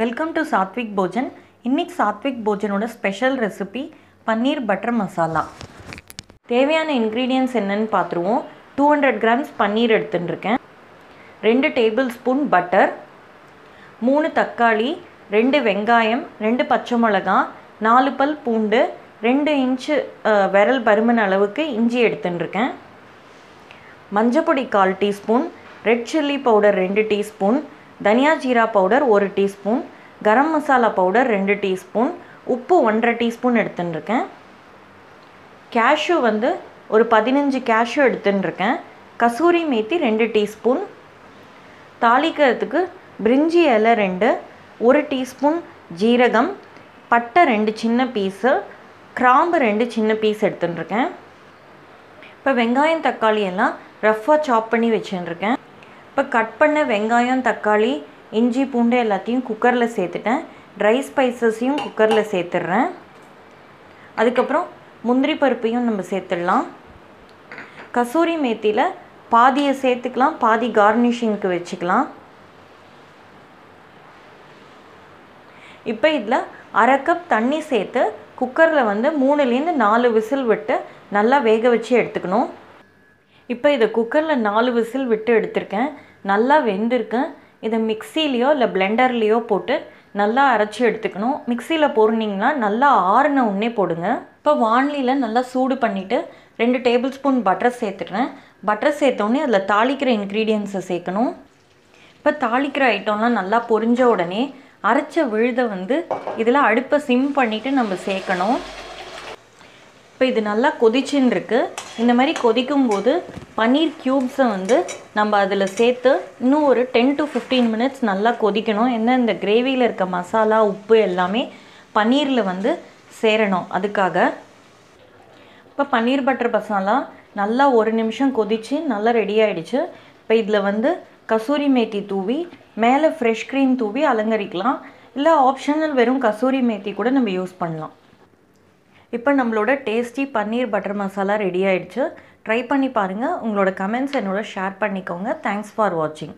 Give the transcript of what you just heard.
Welcome to Satvik Bhojan இன்னைக்கு Satwik போஜனோட special recipe paneer butter masala தேவையான ingredients என்னன்னு பார்த்துருவோம். டூ ஹண்ட்ரட் கிராம்ஸ் பன்னீர் எடுத்துட்டுருக்கேன். ரெண்டு டேபிள் ஸ்பூன் பட்டர் மூணு தக்காளி ரெண்டு வெங்காயம் ரெண்டு பச்சை மிளகா நாலு பல் பூண்டு ரெண்டு இன்ச்சு விரல் பருமன் அளவுக்கு இஞ்சி எடுத்துட்டுருக்கேன். மஞ்சப்பொடி கால் டீஸ்பூன் ரெட் சில்லி பவுடர் ரெண்டு டீஸ்பூன் தனியா ஜீரா பவுடர் ஒரு டீஸ்பூன் கரம் மசாலா பவுடர் ரெண்டு டீஸ்பூன் உப்பு ஒன்றரை டீஸ்பூன் எடுத்துட்டுருக்கேன் கேஷ்யூ வந்து ஒரு பதினஞ்சு கேஷ்யூ எடுத்துட்டுருக்கேன் கசூரி மேத்தி ரெண்டு டீஸ்பூன். தாளிக்கிறதுக்கு பிரிஞ்சி இலை ரெண்டு ஒரு டீஸ்பூன் ஜீரகம் பட்டை ரெண்டு சின்ன பீஸு கிராம்பு ரெண்டு சின்ன பீஸ் எடுத்துட்டுருக்கேன் இப்போ வெங்காயம் தக்காளி எல்லாம் ரஃப்பாக சாப் பண்ணி வச்சுருக்கேன் இப்போ கட் பண்ண வெங்காயம் தக்காளி இஞ்சி பூண்டு எல்லாத்தையும் குக்கரில் சேர்த்துட்டேன். ட்ரை ஸ்பைசஸையும் குக்கரில் சேர்த்துட்றேன் அதுக்கப்புறம் முந்திரி பருப்பையும் நம்ம சேர்த்துடலாம். கசூரி மேத்தியில் பாதியை சேர்த்துக்கலாம். பாதி கார்னிஷிங்க்கு வச்சுக்கலாம். இப்போ இதில் அரை கப் தண்ணி சேர்த்து குக்கரில் வந்து மூணுலேருந்து நாலு விசில் விட்டு நல்லா வேக வச்சு எடுத்துக்கணும். இப்போ இதை குக்கரில் நாலு விசில் விட்டு எடுத்திருக்கேன். நல்லா வெந்திருக்கேன் இதை மிக்சிலேயோ இல்லை பிளெண்டர்லேயோ போட்டு நல்லா அரைச்சி எடுத்துக்கணும். மிக்சியில் போடுனீங்கன்னா நல்லா ஆறுன உடனே போடுங்க. இப்போ வானிலியில் நல்லா சூடு பண்ணிவிட்டு ரெண்டு டேபிள் ஸ்பூன் பட்டர் சேர்த்துடுறேன். பட்டர் சேர்த்தோடனே அதில் தாளிக்கிற இன்க்ரீடியன்ஸை சேர்க்கணும். இப்போ தாளிக்கிற ஐட்டம்லாம் நல்லா பொரிஞ்ச உடனே அரைச்ச விழுதை வந்து இதில் அடுப்பை சிம் பண்ணிவிட்டு நம்ம சேர்க்கணும். இப்போ இது நல்லா கொதிச்சுன்னு இருக்குது இந்த மாதிரி கொதிக்கும் போது பன்னீர் க்யூப்ஸை வந்து நம்ம அதில் சேர்த்து இன்னும் ஒரு டென் டு ஃபிஃப்டீன் மினிட்ஸ் நல்லா கொதிக்கணும். என்ன இந்த கிரேவியில் இருக்க மசாலா உப்பு எல்லாமே பன்னீரில் வந்து சேரணும். அதுக்காக இப்போ பன்னீர் பட்டர் மசாலா நல்லா ஒரு நிமிஷம் கொதித்து நல்லா ரெடி ஆகிடுச்சு இப்போ இதில் வந்து கசூரி மேத்தி தூவி மேலே ஃப்ரெஷ் க்ரீம் தூவி அலங்கரிக்கலாம். இல்லை ஆப்ஷனல் வெறும் கசூரி மேத்தி கூட நம்ம யூஸ் பண்ணலாம். இப்போ நம்மளோட tasty paneer butter masala ready ஆயிடுச்சு. ட்ரை பண்ணி பாருங்கள் உங்களோட கமெண்ட்ஸ் என்னோட ஷேர் பண்ணிக்கோங்க. தேங்க்ஸ் ஃபார் வாட்சிங்